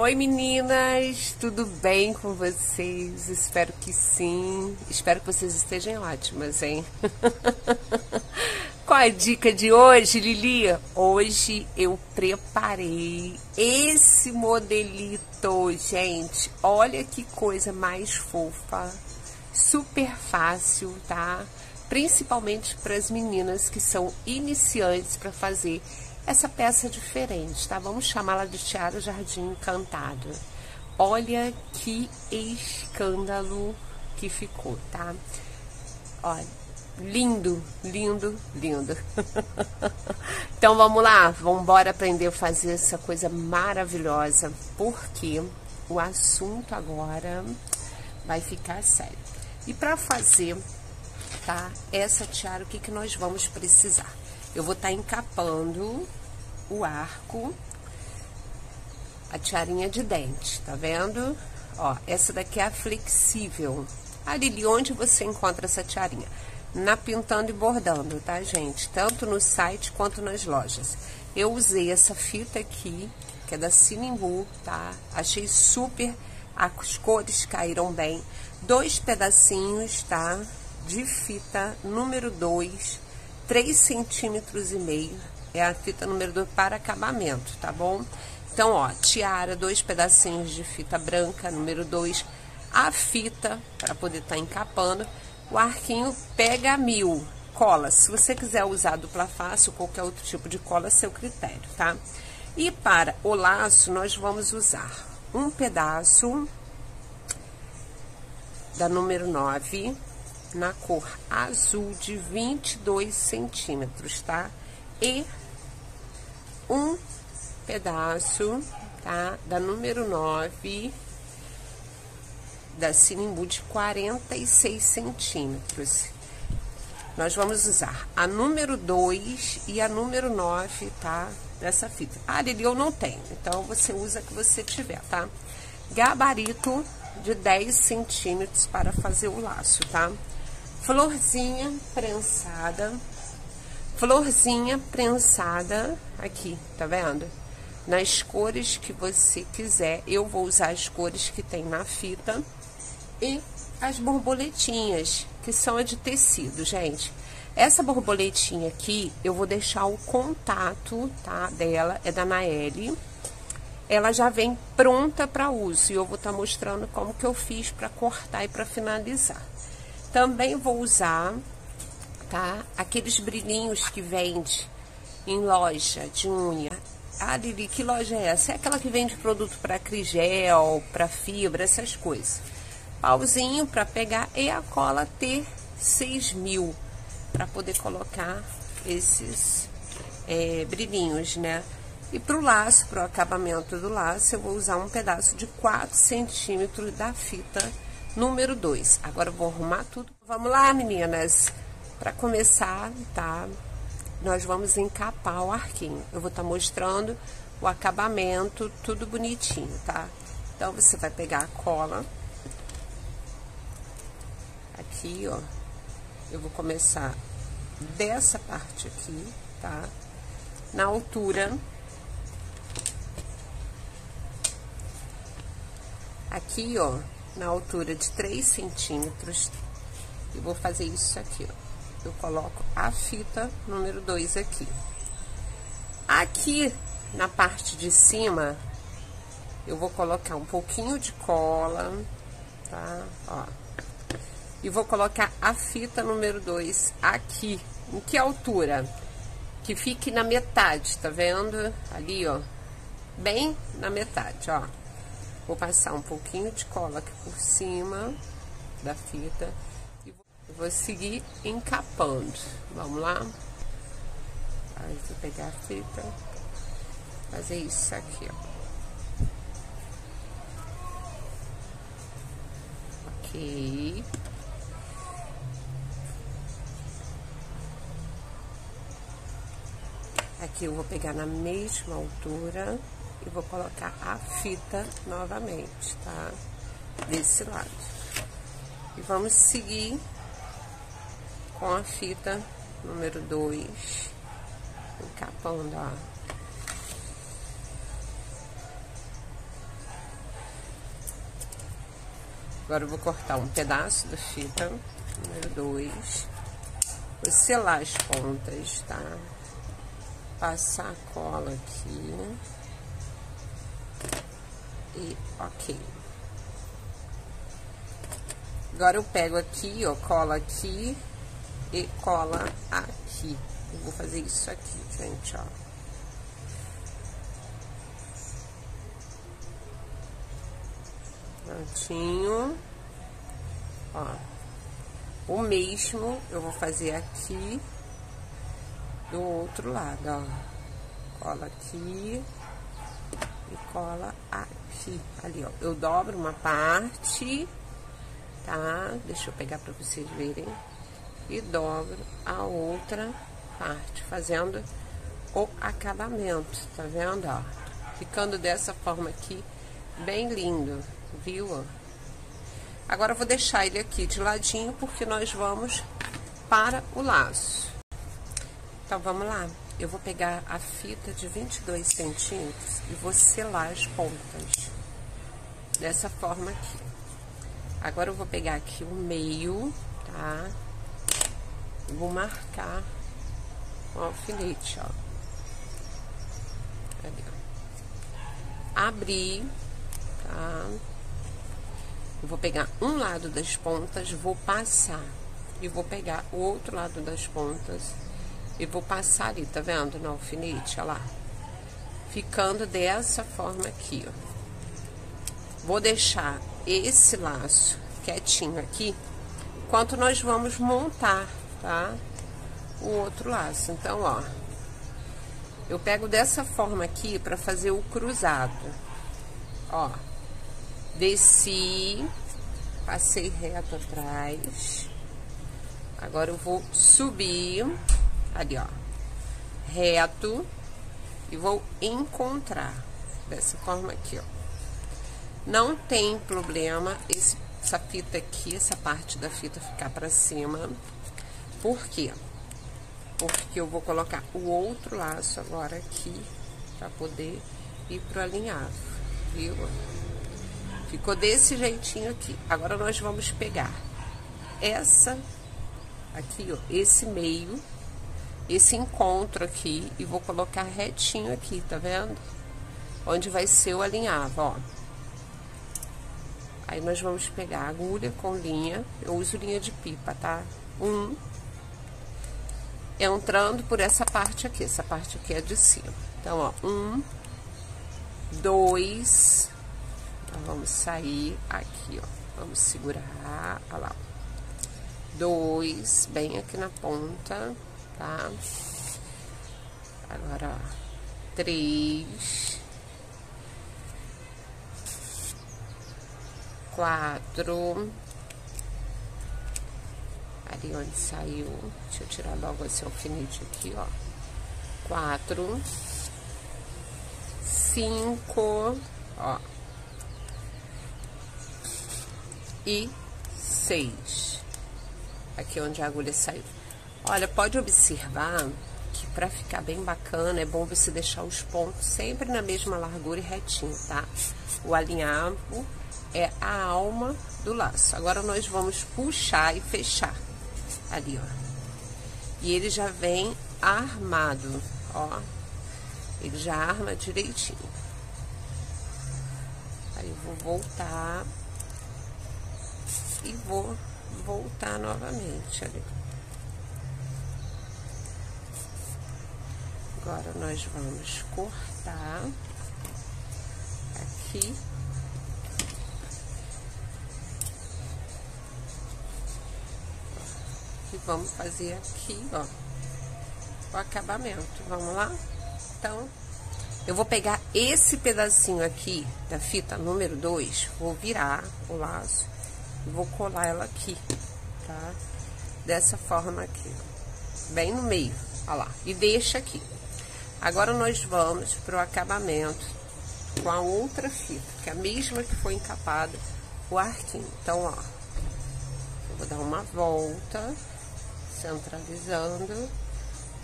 Oi meninas, tudo bem com vocês? Espero que sim. Espero que vocês estejam ótimas, hein? Qual a dica de hoje, Lili? Hoje eu preparei esse modelito, gente. Olha que coisa mais fofa, super fácil, tá? Principalmente para as meninas que são iniciantes para fazer essa peça diferente, tá? Vamos chamá-la de Tiara Jardim Encantado. Olha que escândalo que ficou, tá? Olha, lindo, lindo, lindo. então vamos lá, vamos embora aprender a fazer essa coisa maravilhosa, porque o assunto agora vai ficar sério. E para fazer, tá? Essa tiara, o que que nós vamos precisar? Eu vou estar tá encapando o arco, a tiarinha de dente, tá vendo? Ó, essa daqui é a flexível. A Lili, onde você encontra essa tiarinha? Na Pintando e Bordando, tá, gente? Tanto no site quanto nas lojas. Eu usei essa fita aqui, que é da Sinimbu, tá? Achei super, as cores caíram bem. Dois pedacinhos, tá? De fita número 2, 3 centímetros e meio é a fita número 2 para acabamento, tá bom? Então, ó, tiara, dois pedacinhos de fita branca, número 2, a fita, para poder estar tá encapando, o arquinho pega mil, cola. Se você quiser usar dupla face ou qualquer outro tipo de cola, é seu critério, tá? E para o laço, nós vamos usar um pedaço da número 9, na cor azul de 22 centímetros, tá? E um pedaço, tá? Da número 9 da Sinimbu de 46 centímetros. Nós vamos usar a número 2 e a número 9, tá? Dessa fita. Ah, Lili, eu não tenho. Então, você usa que você tiver, tá? Gabarito de 10 centímetros para fazer o laço, tá? Florzinha prensada florzinha prensada aqui, tá vendo? Nas cores que você quiser. Eu vou usar as cores que tem na fita. E as borboletinhas, que são de tecido, gente. Essa borboletinha aqui, eu vou deixar o contato, tá, dela, é da Naeli. Ela já vem pronta para uso e eu vou estar tá mostrando como que eu fiz para cortar e para finalizar. Também vou usar tá? Aqueles brilhinhos que vende em loja de unha. Ah, Lili, que loja é essa? É aquela que vende produto para crigel, para fibra, essas coisas. Pauzinho para pegar e a cola T6000 mil para poder colocar esses é, brilhinhos, né? E para o laço, para o acabamento do laço, eu vou usar um pedaço de 4 centímetros da fita número 2. Agora eu vou arrumar tudo. Vamos lá, meninas! Para começar, tá? Nós vamos encapar o arquinho. Eu vou estar tá mostrando o acabamento, tudo bonitinho, tá? Então, você vai pegar a cola. Aqui, ó. Eu vou começar dessa parte aqui, tá? Na altura. Aqui, ó, na altura de 3 centímetros. Eu vou fazer isso aqui, ó eu coloco a fita número 2 aqui. Aqui na parte de cima, eu vou colocar um pouquinho de cola, tá? Ó. E vou colocar a fita número 2 aqui. Em que altura? Que fique na metade, tá vendo? Ali, ó. Bem na metade, ó. Vou passar um pouquinho de cola aqui por cima da fita vou seguir encapando. Vamos lá? Aí, vou pegar a fita, fazer isso aqui, ó. Ok. Aqui eu vou pegar na mesma altura e vou colocar a fita novamente, tá? Desse lado. E vamos seguir com a fita número 2, encapando, ó. Agora eu vou cortar um pedaço da fita, número 2. Vou selar as pontas, tá? Passar a cola aqui. E ok. Agora eu pego aqui, ó, cola aqui e cola aqui. Eu vou fazer isso aqui, gente, ó. Prontinho. Ó. O mesmo eu vou fazer aqui do outro lado, ó. Cola aqui e cola aqui. Ali, ó. Eu dobro uma parte, tá? Deixa eu pegar pra vocês verem. E dobro a outra parte, fazendo o acabamento, tá vendo, ó? Ficando dessa forma aqui, bem lindo, viu? Agora eu vou deixar ele aqui de ladinho, porque nós vamos para o laço. Então, vamos lá. Eu vou pegar a fita de 22 centímetros e vou selar as pontas. Dessa forma aqui. Agora eu vou pegar aqui o meio, tá? Vou marcar com alfinete, ó. Ó. Abrir, tá? Eu vou pegar um lado das pontas, vou passar. E vou pegar o outro lado das pontas e vou passar ali, tá vendo? No alfinete, ó lá. Ficando dessa forma aqui, ó. Vou deixar esse laço quietinho aqui, enquanto nós vamos montar, tá? o outro laço. Então, ó, eu pego dessa forma aqui para fazer o cruzado. Ó, desci, passei reto atrás. Agora eu vou subir, ali, ó, reto e vou encontrar dessa forma aqui, ó. Não tem problema esse, essa fita aqui, essa parte da fita ficar para cima. Por quê? porque eu vou colocar o outro laço agora aqui, para poder ir pro alinhavo, viu? Ficou desse jeitinho aqui. Agora, nós vamos pegar essa aqui, ó, esse meio, esse encontro aqui, e vou colocar retinho aqui, tá vendo? Onde vai ser o alinhavo, ó. Aí, nós vamos pegar agulha com linha, eu uso linha de pipa, tá? Um, entrando por essa parte aqui. Essa parte aqui é de cima. Então, ó, um, dois. Então, vamos sair aqui, ó. Vamos segurar, olha lá. Dois, bem aqui na ponta, tá? Agora, ó, três. Quatro ali onde saiu. Deixa eu tirar logo esse alfinete aqui, ó. Quatro. Cinco, ó. E seis. Aqui onde a agulha saiu. Olha, pode observar que para ficar bem bacana é bom você deixar os pontos sempre na mesma largura e retinho, tá? O alinhavo é a alma do laço. Agora nós vamos puxar e fechar ali, ó. E ele já vem armado, ó. Ele já arma direitinho. Aí eu vou voltar e vou voltar novamente ali. Agora nós vamos cortar aqui vamos fazer aqui, ó, o acabamento. Vamos lá? Então, eu vou pegar esse pedacinho aqui da fita número 2, vou virar o laço e vou colar ela aqui, tá? Dessa forma aqui, bem no meio, ó lá. E deixa aqui. Agora, nós vamos pro acabamento com a outra fita, que é a mesma que foi encapada o arquinho. Então, ó, eu vou dar uma volta centralizando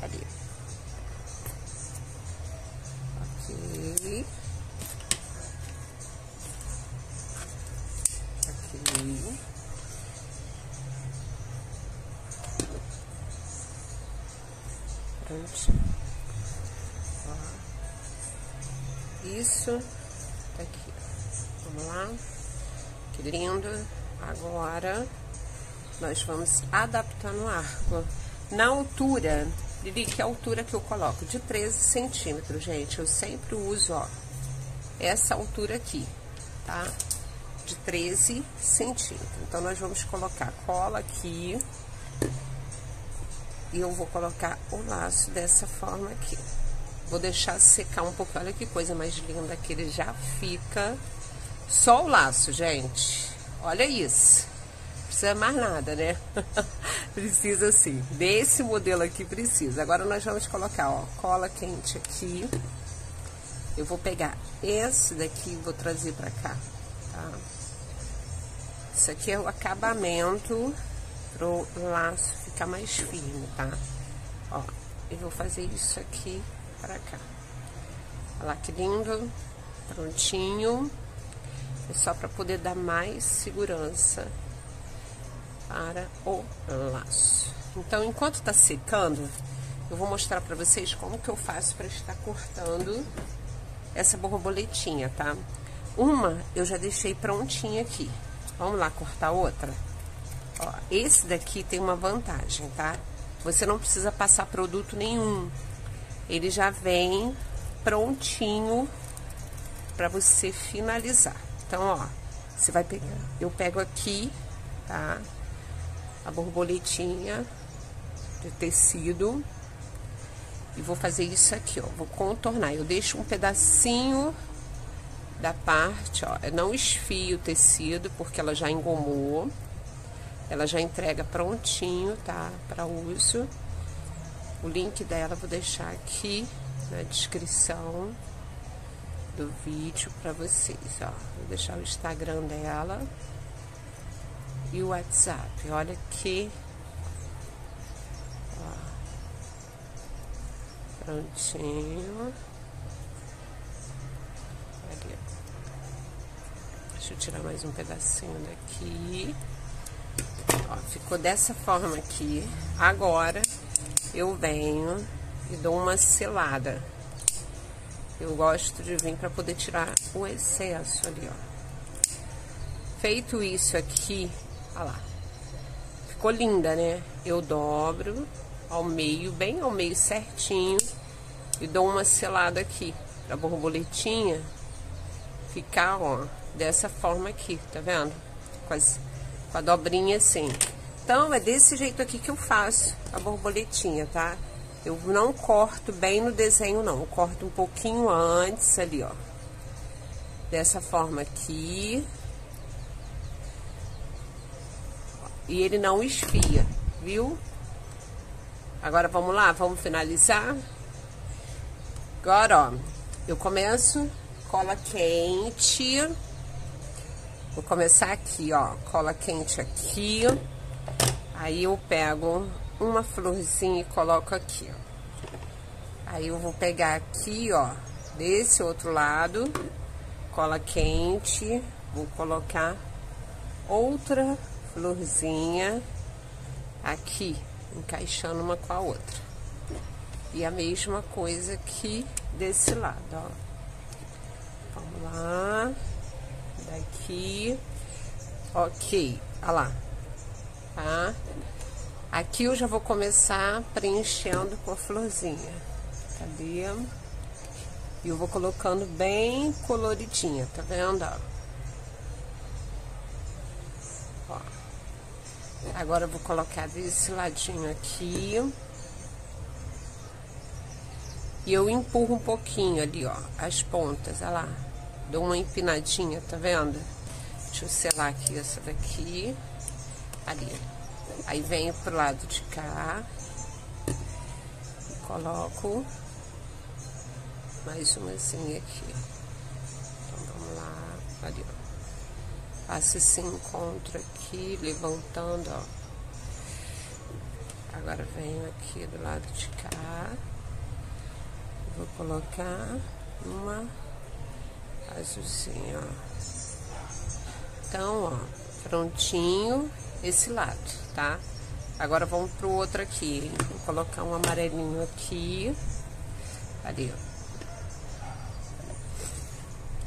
ali. Ok. Aqui. Pronto. Ó. Isso. Tá aqui. Vamos lá. Que lindo. Agora nós vamos adaptar no arco. Na altura, Lili, que altura que eu coloco? De 13 centímetros, gente. Eu sempre uso, ó, essa altura aqui, tá? De 13 centímetros. Então, nós vamos colocar cola aqui. E eu vou colocar o laço dessa forma aqui. Vou deixar secar um pouco. Olha que coisa mais linda que ele já fica. Só o laço, gente. Olha isso. Precisa mais nada, né? precisa sim. Desse modelo aqui precisa. Agora nós vamos colocar, ó, cola quente aqui. Eu vou pegar esse daqui e vou trazer pra cá, tá? Isso aqui é o acabamento pro laço ficar mais firme, tá? Ó, eu vou fazer isso aqui pra cá. Olha lá que lindo. Prontinho. É só pra poder dar mais segurança para o laço. Então, enquanto tá secando, eu vou mostrar pra vocês como que eu faço para estar cortando essa borboletinha, tá? Uma eu já deixei prontinha aqui. Vamos lá cortar outra? Ó, esse daqui tem uma vantagem, tá? Você não precisa passar produto nenhum. Ele já vem prontinho para você finalizar. Então, ó, você vai pegar. Eu pego aqui, tá? A borboletinha de tecido. E vou fazer isso aqui, ó. Vou contornar. Eu deixo um pedacinho da parte, ó. Eu não esfio o tecido, porque ela já engomou. Ela já entrega prontinho, tá? Para uso. O link dela vou deixar aqui na descrição do vídeo para vocês, ó. Vou deixar o Instagram dela e o WhatsApp. Olha que. Prontinho. Ali. Deixa eu tirar mais um pedacinho daqui. Ó, ficou dessa forma aqui. Agora, eu venho e dou uma selada. Eu gosto de vir para poder tirar o excesso ali, ó. Feito isso aqui, olha lá. Ficou linda, né? Eu dobro ao meio, bem ao meio certinho. E dou uma selada aqui, pra borboletinha ficar, ó, dessa forma aqui, tá vendo? As com a dobrinha assim. Então, é desse jeito aqui que eu faço a borboletinha, tá? Eu não corto bem no desenho, não. Eu corto um pouquinho antes ali, ó. Dessa forma aqui. E ele não esfia, viu? Agora, vamos lá? Vamos finalizar? Agora, ó. Eu começo cola quente Vou começar aqui, ó, cola quente aqui. Aí eu pego uma florzinha e coloco aqui, ó. Aí eu vou pegar aqui, ó, desse outro lado, cola quente, vou colocar outra florzinha aqui, encaixando uma com a outra. E a mesma coisa aqui desse lado, ó. Vamos lá daqui. Ok, olha lá. Tá? Aqui eu já vou começar preenchendo com a florzinha. Cadê? E eu vou colocando bem coloridinha, tá vendo? Ó. Agora vou colocar desse ladinho aqui. E eu empurro um pouquinho ali, ó, as pontas, olha lá. Dou uma empinadinha, tá vendo? Deixa eu selar aqui essa daqui. Ali. Aí venho pro lado de cá. Coloco mais umazinha aqui. Então, vamos lá. Ali, ó. Faço esse encontro aqui, levantando, ó. Agora venho aqui do lado de cá. Vou colocar uma azulzinho, ó. Então, ó, prontinho esse lado, tá? Agora vamos pro outro aqui. Vou colocar um amarelinho aqui. Ali, ó.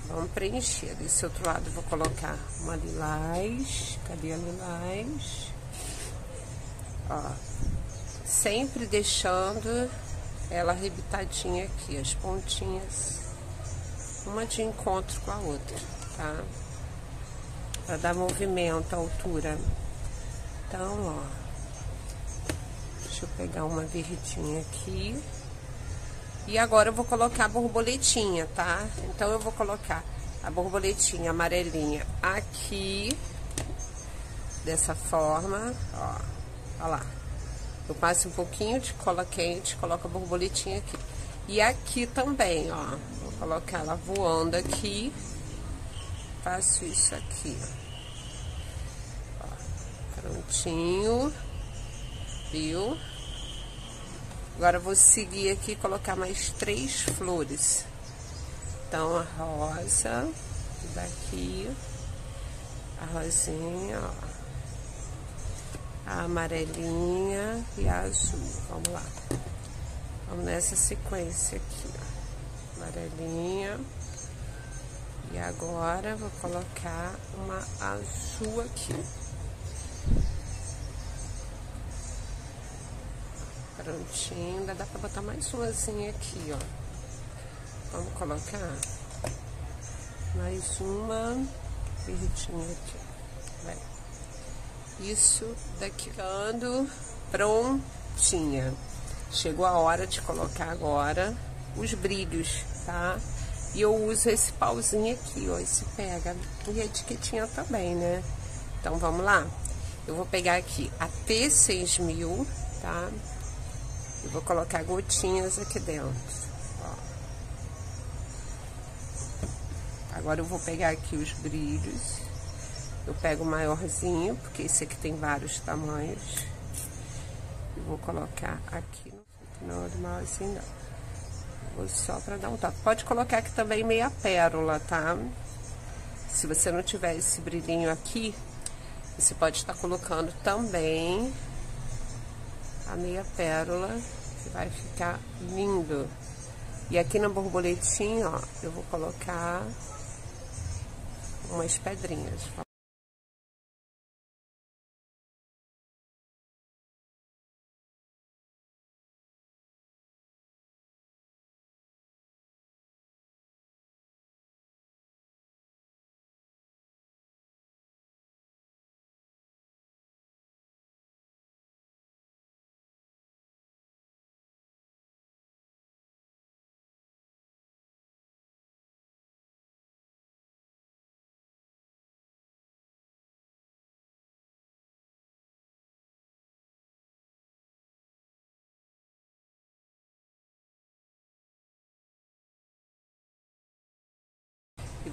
Vamos preencher. Desse outro lado vou colocar uma lilás. Cadê a lilás? Ó. Sempre deixando ela arrebitadinha aqui, as pontinhas. Uma de encontro com a outra, tá? Pra dar movimento, altura. Então, ó. Deixa eu pegar uma verdinha aqui. E agora eu vou colocar a borboletinha, tá? Então, eu vou colocar a borboletinha amarelinha aqui. Dessa forma, ó. Ó lá. Eu passo um pouquinho de cola quente, coloco a borboletinha aqui. E aqui também, ó. Vou colocar ela voando aqui. Faço isso aqui, ó. prontinho viu? Agora, vou seguir aqui e colocar mais três flores. Então, a rosa, daqui, a rosinha, ó. A amarelinha e a azul. Vamos lá. Vamos nessa sequência aqui, ó. Amarelinha. E agora, vou colocar uma azul aqui. Prontinho. Ainda dá pra botar mais umazinha aqui, ó. Vamos colocar mais uma verdinha aqui. Vai. Isso daqui ficando prontinha. Chegou a hora de colocar agora os brilhos, tá? E eu uso esse pauzinho aqui, ó, esse pega. E a etiquetinha também, né? Então, vamos lá? Eu vou pegar aqui a T6000, tá? E vou colocar gotinhas aqui dentro. Ó. Agora eu vou pegar aqui os brilhos. Eu pego o maiorzinho, porque esse aqui tem vários tamanhos. E vou colocar aqui. Não é mal assim, não. Vou só pra dar um toque. Pode colocar aqui também meia pérola, tá? Se você não tiver esse brilhinho aqui, você pode estar colocando também a meia pérola, que vai ficar lindo. E aqui na borboletinha, ó, eu vou colocar umas pedrinhas.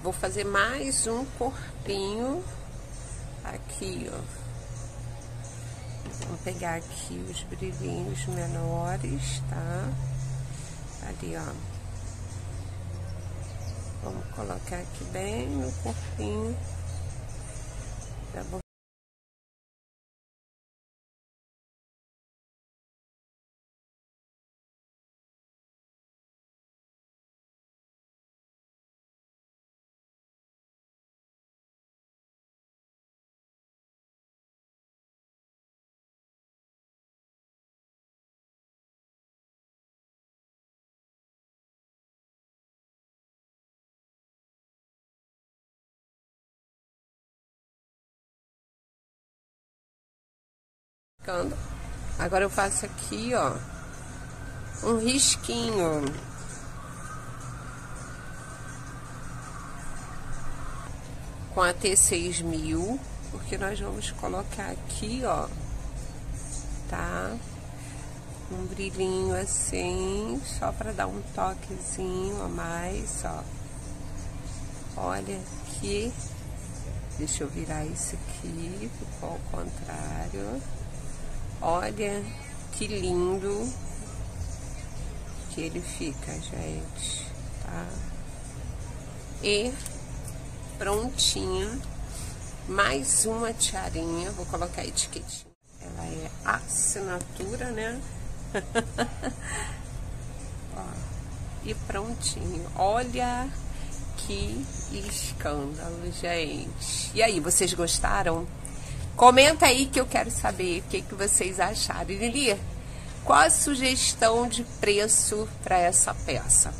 Vou fazer mais um corpinho aqui, ó. Vamos pegar aqui os brilhinhos menores, tá? Ali, ó. Vamos colocar aqui bem no corpinho da Agora eu faço aqui, ó, um risquinho. Com a T6000, porque nós vamos colocar aqui, ó, tá? Um brilhinho assim, só para dar um toquezinho a mais, ó. Olha que... Deixa eu virar isso aqui, ficou ao contrário. Olha que lindo que ele fica, gente, tá? E prontinho. Mais uma tiarinha, vou colocar a etiquetinha. Ela é assinatura, né? Ó, e prontinho. Olha que escândalo, gente. E aí, vocês gostaram? Comenta aí que eu quero saber o que, que vocês acharam. Lili, qual a sugestão de preço para essa peça?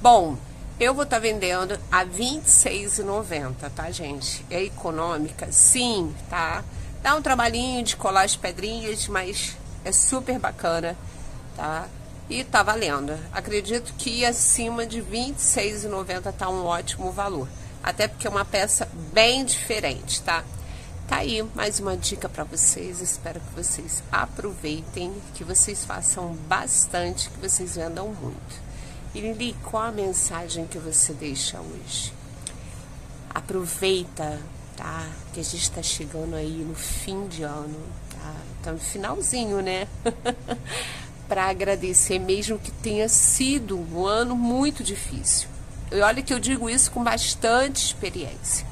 Bom, eu vou estar tá vendendo a R$ 26,90, tá, gente? É econômica? Sim, tá? Dá um trabalhinho de colar as pedrinhas, mas é super bacana, tá? E tá valendo. Acredito que acima de R$ 26,90 tá um ótimo valor. Até porque é uma peça bem diferente, tá? Tá aí mais uma dica para vocês. Espero que vocês aproveitem, que vocês façam bastante, que vocês vendam muito. E Lili, qual a mensagem que você deixa hoje? Aproveita, tá? Que a gente está chegando aí no fim de ano, tá? Tá no finalzinho, né? para agradecer, mesmo que tenha sido um ano muito difícil. E olha que eu digo isso com bastante experiência.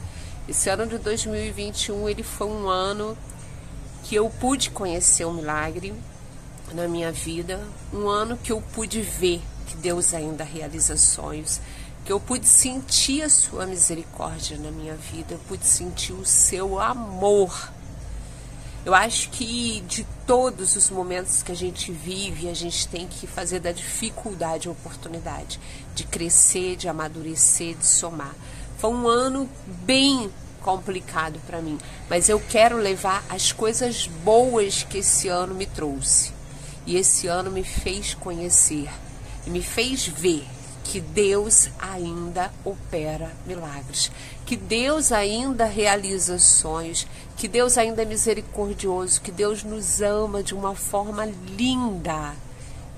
Esse ano de 2021 ele foi um ano que eu pude conhecer o milagre na minha vida, um ano que eu pude ver que Deus ainda realiza sonhos, que eu pude sentir a sua misericórdia na minha vida, eu pude sentir o seu amor. Eu acho que de todos os momentos que a gente vive, a gente tem que fazer da dificuldade a oportunidade de crescer, de amadurecer, de somar. Foi um ano bem complicado para mim, mas eu quero levar as coisas boas que esse ano me trouxe. E esse ano me fez conhecer e me fez ver que Deus ainda opera milagres, que Deus ainda realiza sonhos, que Deus ainda é misericordioso, que Deus nos ama de uma forma linda.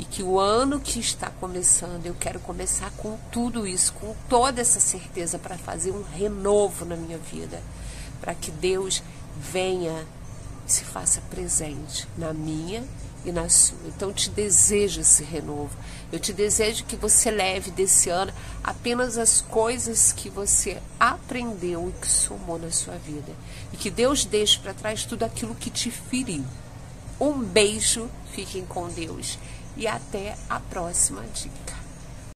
E que o ano que está começando, eu quero começar com tudo isso, com toda essa certeza, para fazer um renovo na minha vida. Para que Deus venha e se faça presente na minha e na sua. Então eu te desejo esse renovo. Eu te desejo que você leve desse ano apenas as coisas que você aprendeu e que somou na sua vida. E que Deus deixe para trás tudo aquilo que te feriu. Um beijo, fiquem com Deus e até a próxima dica.